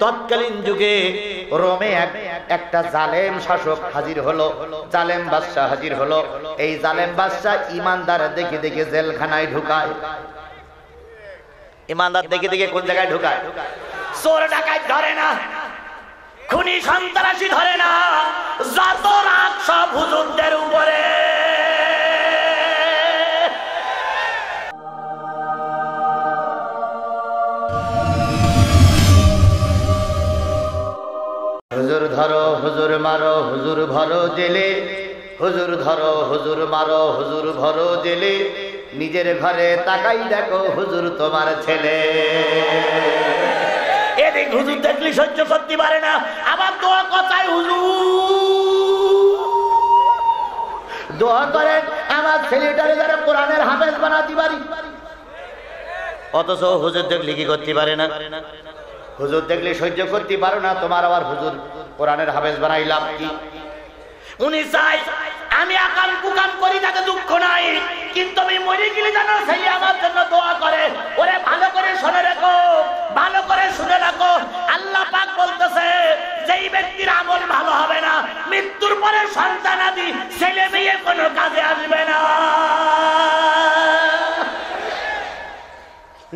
তৎকালীন যুগে রোমে একটা জালেম শাসক হাজির হলো। জালেম বাদশাহ হাজির হলো। এই জালেম বাদশাহ ইমানদার দেখে দেখে জেলখানায় ঢুকায়। ইমানদার দেখে দেখে কোন জায়গায় ঢুকায়? চোর ডাকায় ধরে না। খুনি সন্ত্রাসী ধরে না। যত রাগ সব হুজুরদের উপরে হুজুর ধরো হুজুর মারো হুজুর ভরো জেলে। নিজের ঘরে তাকাই দেখো হুজুর তোমার ছেলে। এদিক হুজুর দেখলি সহ্য করতে পারে না আবার দোয়া কথায় হুজুর। দোয়া করেন আমার ছেলেটারে যারা কোরআনের হাফেজ বানাতে পারি। অথচ হুজুর দেখলে কি করতে পারে না? হুজুর দেখলে সহ্য করতে পারো না তোমার আবার হুজুর কোরআনের হাফেজ বানাইলাম কি? উনি চাই আমি আকাম কুকাম করি, তাতে দুঃখ নাই। কিন্তু আমি মরে গেলে জানো, সেই আমার জন্য দোয়া করে। ওরে, ভালো করে শুনে রাখো, ভালো করে শুনে রাখো। আল্লাহ পাক বলতেছে, যেই ব্যক্তির আমল ভালো হবে না, মৃত্যুর পরে সন্তান আদি, ছেলে মেয়ে কোনো কাজে আসবে না।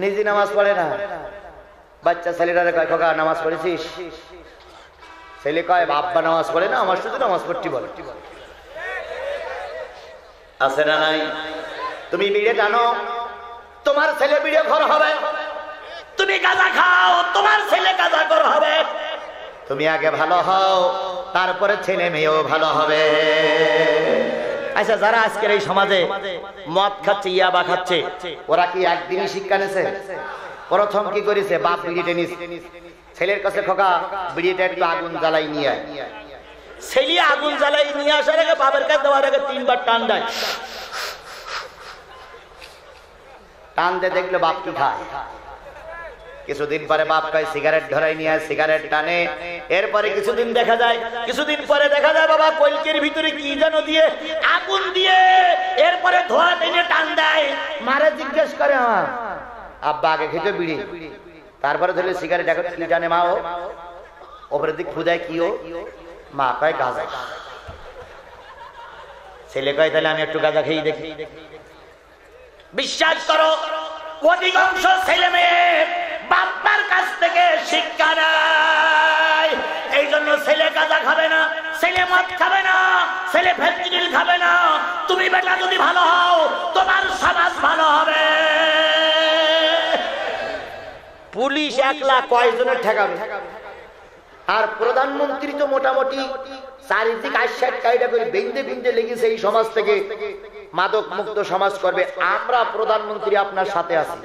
নিজে নামাজ পড়ে না? বাচ্চা ছেলেরা কয়, খোকা, নামাজ পড়েছিস? ছেলে কয়, বাপ্পা নামাজ পড়ে না, আমার শুধু নামাজ পড়তে বলে। আছে না নাই? তুমি বিড়ে টানো, তোমার ছেলে বিড়ে ঘর হবে। তুমি গাঁজা খাও, তোমার ছেলে গাঁজা ঘর হবে। তুমি আগে ভালো হও, তারপরে ছেলে মেয়েও ভালো হবে। আচ্ছা যারা আজকের এই সমাজে মদ খাচ্ছে, ইয়াবা খাচ্ছে, ওরা কি একদিনই শিক্ষা নেছে প্রথম কি করেছে? বাপ বিড়ি টেনিস। ছেলের কাছে খোকা, বিড়িটা একটু আগুন জ্বালাই নিয়ে ছেলে আগুন জ্বালাই নিয়ে আসার আগে বাবার কাছে দেওয়ার আগে তিনবার টান দেয়। টান দিয়ে দেখল বাপ কি খায়? কিছুদিন পরে বাপ কয় সিগারেট ধরাই নিয়ে সিগারেট টানে। এরপরে কিছুদিন দেখা যায় কিছুদিন পরে দেখা যায় বাবা কলকের ভিতরে কি যেন দিয়ে আগুন দিয়ে এরপরে ধোয়া টেনে টান দেয়। মারে জিজ্ঞেস করে আমার। আব্বা আগে খেতে বিড়ি তারপরে ধরলে সিগারেট এখন কি জানে মা ও? ওপরের দিক খুদায় কি ও? মা কয়, গাঁজা। ছেলে কয়, তাহলে আমি একটু গাঁজা খেয়ে দেখি। বিশ্বাস করো, অধিকাংশ ছেলে কাছ থেকে শিক্ষা নেয়। এই জন্য ছেলে গাঁজা খাবে না, ছেলে মদ খাবে না, ছেলে ফেন্সিডিল খাবে না। তুমি বেটা যদি ভালো হও, তোমার সমাজ ভালো হবে। পুলিশ একলা কয়জনের ঠেকাবে? আর প্রধানমন্ত্রী তো মোটামুটি চারিদিক আশ্বাস কায়দা করে বেঁধে বেঁধে লেগেছে এই সমাজ থেকে। মাদক মুক্ত সমাজ করবে। আমরা প্রধানমন্ত্রী আপনার সাথে আছি।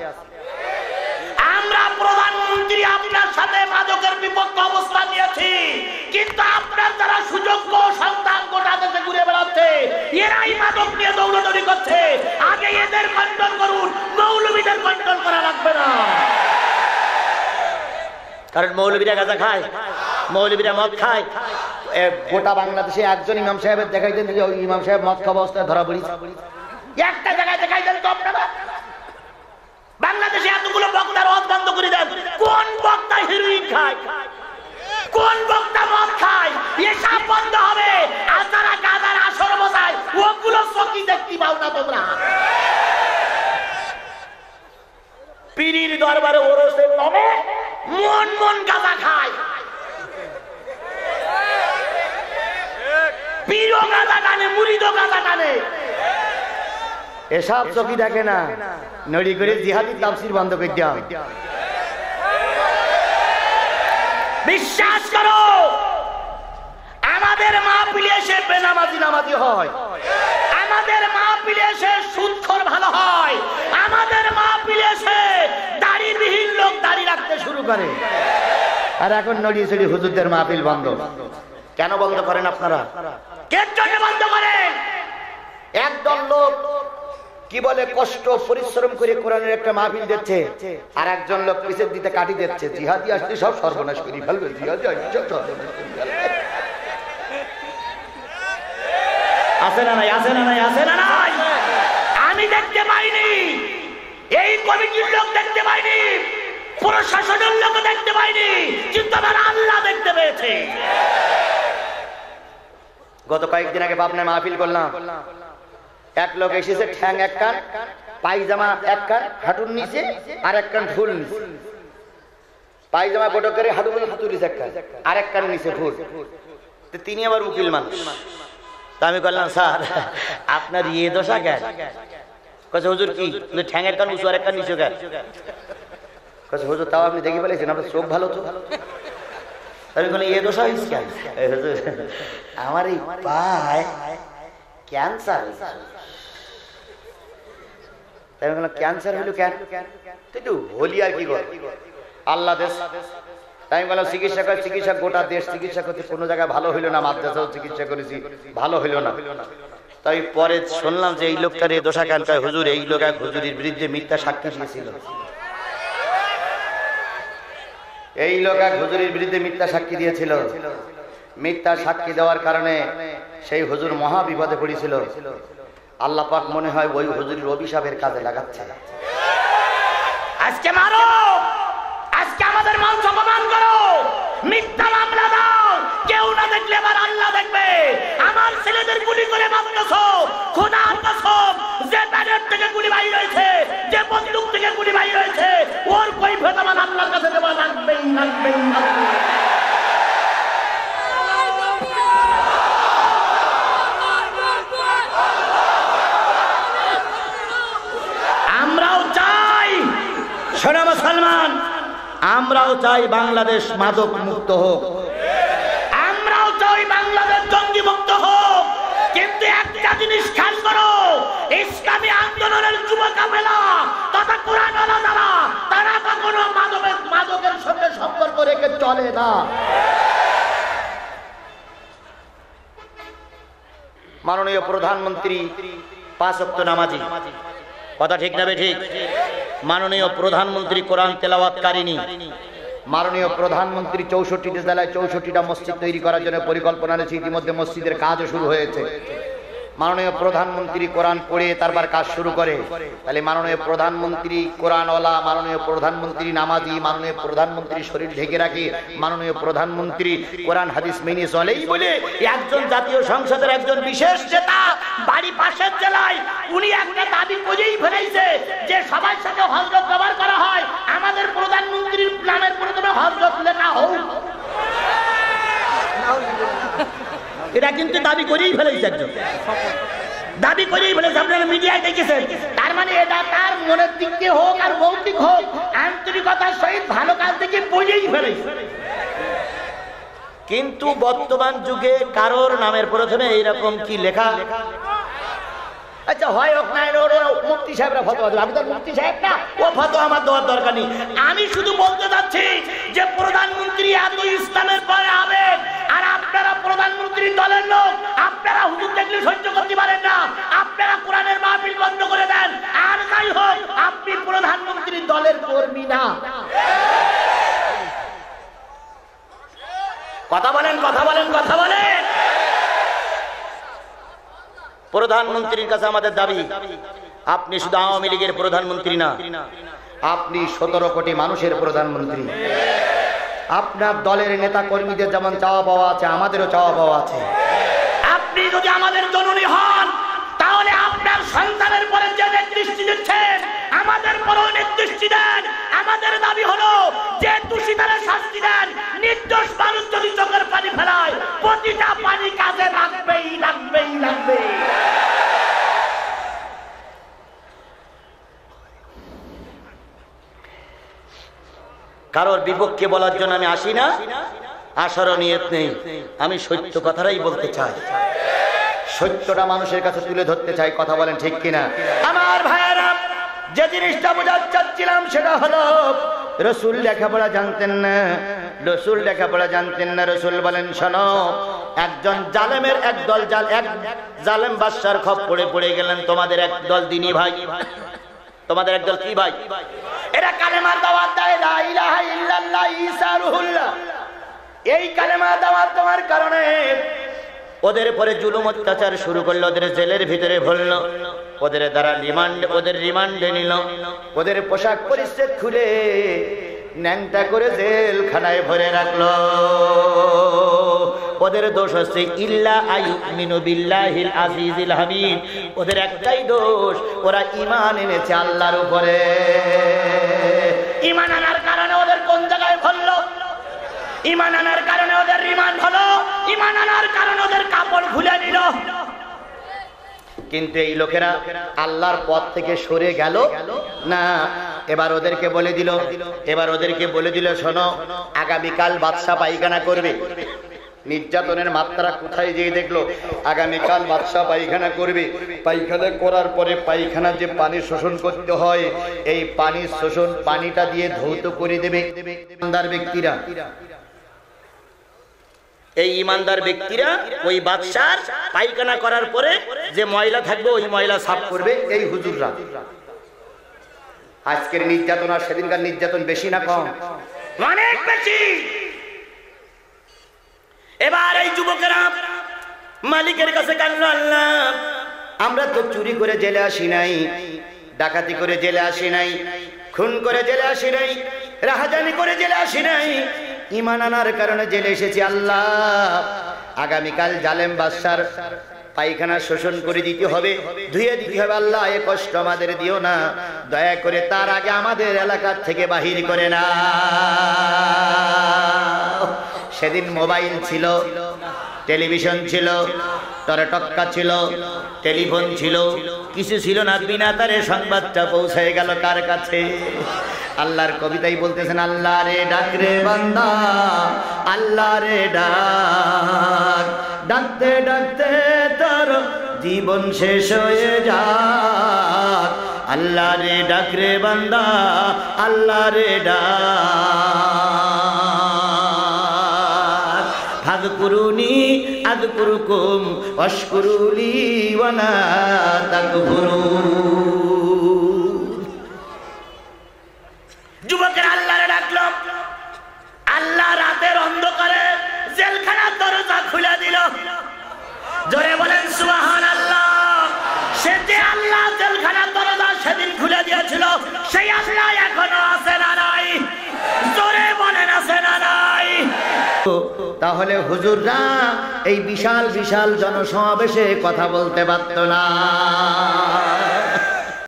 আমরা প্রধানমন্ত্রী আপনার সাথে মাদকের বিপক্ষে অবস্থান নিয়েছি। কিন্তু আপনার যারা সুযোগ্য সন্তান গোটা দেশে ঘুরে বেড়াচ্ছে এরাই মাদক নিয়ে দৌড়দৌড়ি করছে। আগে এদের কন্ট্রোল করুন মৌলবীদের কন্ট্রোল করা লাগবে না। কারণ মৌলবীরা গাঁজা খায়। মৌলবীরা মদ খায়। গোটা বাংলাদেশে একজন ইমাম সাহেবের দেখাই দেন, যে ইমাম সাহেব মদ খাওয়া অবস্থায় ধরা পড়ি একটা জায়গায় দেখাই দেন তো আপনারা বাংলাদেশে এতগুলো বক্তার মদ বন্ধ করে দেন। কোন বক্তা হিরোইন খায়? কোন বক্তা মদ খায়? বন্ধ হবে। গাঁজার আসর বসায়। ওগুলো চকি দেখতে পাও না তোমরা। পীরির দরবারে ওরসের নামে মন মন গাঁজা খায়। পীরও গাঁজা টানে মুড়িদও গাঁজা টানে এসব চকি দেখে না। নড়ি করে জিহাদি তাফসির বন্ধ করে দেওয়া বিশ্বাস করো আমাদের মা পিলে এসে বেনামাজি নামাজি হয়। আমাদের মা পিলে এসে সুৎখর ভালো হয়। আমাদের মা পিলে এসে দাড়িবিহীন লোক দাড়ি রাখতে শুরু করে। আর এখন নড়িয়ে চড়ি হুজুরদের মাহফিল বন্ধ। কেন বন্ধ করেন আপনারা? কে জন্য বন্ধ করেন একদল লোক কি বলে কষ্ট পরিশ্রম করে কোরআনের একটা মাহফিল দিচ্ছে আর একজন লোক পিছের দিতে কাটি দিচ্ছে জিহাদি আসলে সব সর্বনাশ করি ফেলবে জিহাদি সব সর্বনাশ করি আছে না নাই আছে না নাই আছে না নাই? আমি দেখতে পাইনি। এই কমিটির লোক দেখতে পাইনি। প্রশাসনের লোক দেখতে পাইনি। কিন্তু আমার পেরেছে গত কয়েকদিন আগে পাবনায় মাহফিল করলাম। এক লোক এসেছে, ঠ্যাং এক কান, পায়জামা এক কান, হাঁটুর নিচে আর এক কান নিচে। পায়জামা বড় করে হাঁটু বলে হাঁটু নিচে এক কান, আর এক কান নিচে ফুল তিনি আবার উকিল মানুষ। তা আমি বললাম, স্যার, আপনার ইয়ে দশা কেন কাছে হুজুর কি? ঠ্যাঙের কান, উঁচু আর এক কান, নিচু কেন কাছে হুজুর, তাও আপনি দেখে ফেলেছেন, আপনার চোখ ভালো তো? আমার এই ক্যান্সার বললাম ক্যান্সার হলো কেন? হলি আর কি আল্লাহ আমি বললাম চিকিৎসা করে চিকিৎসা গোটা দেশ চিকিৎসা করতে কোনো জায়গায় ভালো হইল না মাদ্রাসাও চিকিৎসা করেছি ভালো হইল না। তাই পরে শুনলাম যে এই লোকটার এই দোষা কেন কয়, হুজুর এই লোক এক হুজুরের বিরুদ্ধে মিথ্যা সাক্ষী দিয়েছিল। এই লোক এক হুজুরের বিরুদ্ধে মিথ্যা সাক্ষী দিয়েছিল। মিথ্যা সাক্ষী দেওয়ার কারণে সেই হুজুর মহা বিপদে পড়েছিল। আল্লাহ পাক মনে হয় ওই হুজুরের অভিশাপের কাজে লাগাচ্ছে। আজকে মারো! আজকে আমাদের মঞ্চ অপমান করো! মিথ্যা মামলা দাও! কেউ না দেখলে আবার আল্লাহ দেখবে আমার ছেলেদের গুলি করে মারতেছ খোদার কসম যে ব্যানের থেকে গুলি বাইর হয়েছে যে বন্দুক থেকে গুলি বাইর হয়েছে ওর কই ভেদ আমার আল্লাহর কাছে দেওয়া আমরাও চাই, শোনা মুসলমান, আমরাও চাই বাংলাদেশ মাদক মুক্ত হোক। আমরাও চাই বাংলাদেশ জঙ্গি মুক্ত হোক। কিন্তু একটা জিনিস খেয়াল করো ইসলামী আন্দোলনের যুব কাফেলা, তথা কোরআন তারা কখনো মাদকের মাদকের সঙ্গে সম্পর্ক রেখে চলে না। মাননীয় প্রধানমন্ত্রী পাঁচ অক্ট নামাজি। কথা ঠিক না ঠিক মাননীয় প্রধানমন্ত্রী কোরআন তেলাওয়াতকারিনী মাননীয় প্রধানমন্ত্রী চৌষট্টিটা জেলায় চৌষট্টিটা মসজিদ তৈরি করার জন্য পরিকল্পনা রয়েছে ইতিমধ্যে মসজিদের কাজও শুরু হয়েছে। মাননীয় প্রধানমন্ত্রী কোরআন পড়ে তারপর কাজ শুরু করে। তাহলে মাননীয় প্রধানমন্ত্রী কোরআনওয়ালা, মাননীয় প্রধানমন্ত্রী নামাজি, মাননীয় প্রধানমন্ত্রী শরীর ঢেকে রাখে, মাননীয় প্রধানমন্ত্রী কোরআন হাদিস মেনে চলেই বলে, একজন জাতীয় সংসদের একজন বিশেষ নেতা বাড়ি পাশের জেলায়, উনি একটা দাবি বুঝেই ফেলেছে যে সবার সাথে হজরত ব্যবহার করা হয়, আমাদের প্রধানমন্ত্রীর নামের প্রথমে হজরত লেখা হোক। এটা কিন্তু দাবি করেই ফেলেছে একজন। দাবি করেই ফেলেছে আপনারা মিডিয়ায় দেখেছেন। তার মানে এটা তার মনের দিক দিয়ে হোক আর ভৌতিক হোক আন্তরিকতার সহিত ভালো কাজ থেকে বুঝেই ফেলেছে। কিন্তু বর্তমান যুগে কারোর নামের প্রথমে এইরকম কি লেখা? আচ্ছা হয় হোক না মুক্তি সাহেবরা ফতোয়া দেবে। আমি তো মুক্তি সাহেব না। ও ফতোয়া আমার দেওয়ার দরকার নেই। আমি শুধু বলতে চাচ্ছি যে প্রধানমন্ত্রী এত ইসলামের পরে আবেগ আর আপনারা দলের লোক আপনারা হুজুর দেখলে সহ্য করতে পারেন না, আপনারা কোরআনের মাহফিল বন্ধ করে দেন। আর হোক, আপনি প্রধানমন্ত্রী দলের কর্মী না। কথা বলেন কথা বলেন কথা বলেন। প্রধানমন্ত্রীর কাছে আমাদের দাবি, আপনি শুধু আওয়ামী লীগের প্রধানমন্ত্রী না, আপনি সতেরো কোটি মানুষের প্রধানমন্ত্রী। আপনার দলের নেতা কর্মীদের যেমন চাওয়া পাওয়া আছে, আমাদেরও চাওয়া পাওয়া আছে। আপনি যদি আমাদের জননী হন, তাহলে আপনার সন্তানের পরে যে নেতৃত্ব দিচ্ছেন, আমাদের পরেও নেতৃত্ব দেন। আমাদের দাবি হলো, যে দূষিতারা শাস্তি দেন, নির্দোষ মানুষ যদি চোখের পানি ফেলায়, প্রতিটা পানি কাজে লাগবেই লাগবেই লাগবে কারোর বিপক্ষে বলার জন্য আমি আসি না। আসারও নিয়ত নেই। আমি সত্য কথাটাই বলতে চাই। সত্যটা মানুষের কাছে তুলে ধরতে চাই, কথা বলেন ঠিক কিনা? আমার ভাইয়েরা, যে জিনিসটা বোঝাতে চাচ্ছিলাম সেটা হলো, রসুল লেখাপড়া জানতেন না। রসুল লেখাপড়া জানতেন না। রসুল বলেন, শোনো, একজন জালেমের একদল জাল, এক জালেম বাদশার খপ পড়ে পড়ে গেলেন। তোমাদের একদল দিনী ভাই। তোমাদের একদল কি ভাই? এরা কালেমার দাওয়াত দেয়, লা ইলাহা ইল্লাল্লাহ, ঈসা রুহুল্লাহ। এই কালেমা দাওয়াত তোমার কারণে। ওদের পরে জুলুম অত্যাচার শুরু করল, ওদের জেলের ভিতরে ভরলো, ওদের দ্বারা রিমান্ড, ওদের রিমান্ডে নিল, ওদের পোশাক পরিচ্ছেদ খুলে ন্যাংটা করে জেলখানায় ভরে রাখল। ওদের দোষ হচ্ছে, ইল্লা আইমিনু বিল্লাহিল আজিজিল হামিদ। ওদের একটাই দোষ, ওরা ইমান এনেছে আল্লাহর উপরে। ইমান আনার কারণে ওদের কোন জায়গায় ভরলো? ইমান আনার কারণে ওদের রিমান্ড হলো ইমান আনার কারণে ওদের কাপড় খুলে নিল কিন্তু এই লোকেরা আল্লাহর পথ থেকে সরে গেল না। এবার ওদেরকে বলে দিল, এবার ওদেরকে বলে দিল, শোনো, আগামীকাল বাদশা পায়খানা করবে। নির্যাতনের মাত্রা কোথায় যেয়ে দেখল? আগামীকাল বাদশা পায়খানা করবে। পায়খানা করার পরে পায়খানা যে পানি শোষণ করতে হয়, এই পানি শোষণ পানিটা দিয়ে ধৌত করে দেবে। ব্যক্তিরা। এই ইমানদার ব্যক্তিরা ওই বাদশার পায়খানা করার পরে যে ময়লা থাকবে, ওই ময়লা সাফ করবে এই হুজুররা। আজকের নির্যাতন আর সেদিনকার নির্যাতন বেশি না কম? অনেক বেশি! এবার এই যুবকেরা মালিকের কাছে কান্না আল্লাহ আমরা তো চুরি করে জেলে আসি নাই, ডাকাতি করে জেলে আসি নাই, খুন করে জেলে আসি নাই, রাহাজানি করে জেলে আসি নাই। ইমান আনার কারণে জেলে এসেছি, আল্লাহ। আগামীকাল জালেম বাদশার পায়খানা শোষণ করে দিতে হবে, ধুয়ে দিতে হবে, আল্লাহ, এ কষ্ট আমাদের দিও না। দয়া করে তার আগে আমাদের এলাকার থেকে বাহির করে না সেদিন মোবাইল ছিল, টেলিভিশন ছিল টকা ছিল, টেলিফোন ছিল, কিছু ছিল না, বিনা তারে সংবাদটা পৌঁছে গেল কার কাছে? আল্লাহর কবিতাই বলতেছেন, আল্লাহ রে ডাক রে বান্দা, আল্লাহ রে ডাক, ডাকতে ডাকতে তার জীবন শেষ হয়ে যাক। আল্লাহ রে ডাক রে বান্দা, আল্লাহ রে ডাক। ফাদকুরুনি আদকুরুকুম অশকুরুলি ওয়ালা তাকফুরুন যুবকের আল্লাহরে ডাকলো। আল্লাহ রাতের অন্ধকারে জেলখানার দরজা খুলে দিল। জোরে বলেন সুবহান আল্লাহ সে যে আল্লাহ জেলখানার দরজা সেদিন খুলে দিয়েছিল, সেই আল্লাহ এখনও আছে না তাহলে হুজুররা এই বিশাল বিশাল জনসমাবেশে কথা বলতে পারত না।